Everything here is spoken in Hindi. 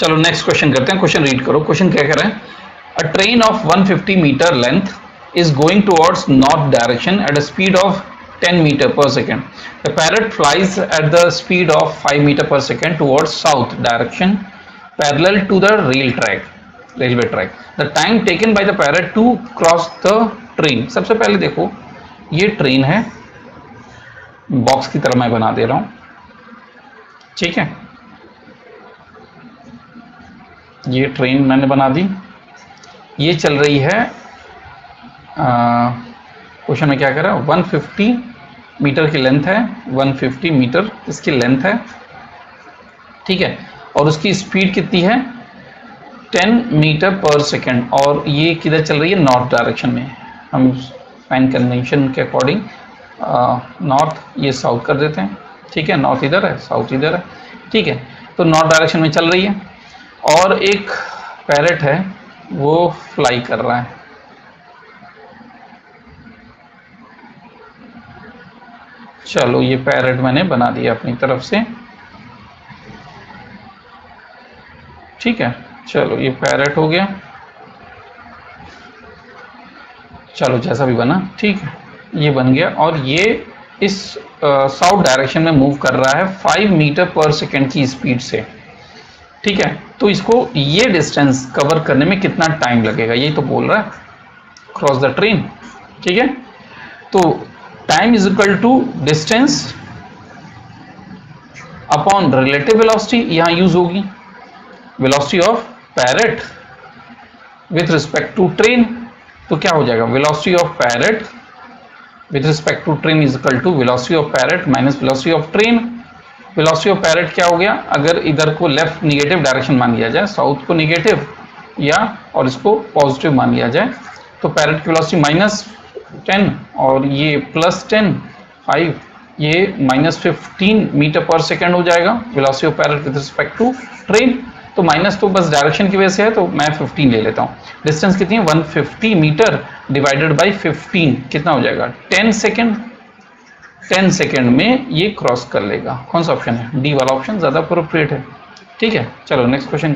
चलो नेक्स्ट क्वेश्चन करते हैं। क्वेश्चन रीड करो। क्वेश्चन क्या कह रहे हैं? A train of 150 metre length is going towards north direction at a speed of 10 metre per second the parrot flies at the speed of 5 metre per second towards south direction parallel to the rail track railway track the time taken by the parrot to cross the train सबसे पहले देखो, ये ट्रेन है। बॉक्स की तरह मैं बना दे रहा हूँ। ठीक है? ये ट्रेन मैंने बना दी। ये चल रही है क्वेश्चन में क्या कर? रहा है 150 मीटर की लेंथ है 150 मीटर इसकी लेंथ है। ठीक है? और उसकी स्पीड कितनी है? 10 मीटर पर सेकेंड और ये किधर चल रही है? नॉर्थ डायरेक्शन में। हम फाइन कन्वेंशन के अकॉर्डिंग नॉर्थ ये साउथ कर देते हैं। ठीक है? नॉर्थ इधर है साउथ इधर है। ठीक है? तो नॉर्थ डायरेक्शन में चल रही है। और एक पैरेट है, वो फ्लाई कर रहा है। चलो, ये पैरेट मैंने बना दिया अपनी तरफ़ से। ठीक है, चलो, ये पैरेट हो गया। चलो, जैसा भी बना, ठीक है, ये बन गया। और ये इस साउथ डायरेक्शन में मूव कर रहा है फाइव मीटर पर सेकेंड की स्पीड से। ठीक है? तो इसको ये डिस्टेंस कवर करने में कितना टाइम लगेगा? यही तो बोल रहा है। क्रॉस द ट्रेन ठीक है? तो time is equal to distance upon relative velocity यहाँ यूज़ होगी। Velocity of parrot with respect to train तो क्या हो जाएगा? Velocity of parrot with respect to train is equal to velocity of parrot minus velocity of train velocity of parrot क्या हो गया? अगर इधर को लेफ़्ट निगेटिव डायरेक्शन मान लिया जाए साउथ को निगेटिव या और इसको पॉजिटिव मान लिया जाए तो पैरेट की वेलोसिटी माइनस टेन और ये प्लस टेन फाइव ये minus fifteen metre per second हो जाएगा। Velocity of parrot with respect to train तो माइनस तो बस डायरेक्शन की वजह से है तो मैं 15 ले लेता हूँ। डिस्टेंस कितनी है? 150 मीटर डिवाइडेड बाई 15 कितना हो जाएगा? 10 सेकेंड 10 सेकेंड में ये क्रॉस कर लेगा। कौन सा ऑप्शन है? डी वाला ऑप्शन, ज़्यादा अप्रोप्रिएट है। ठीक है, चलो नेक्स्ट क्वेश्चन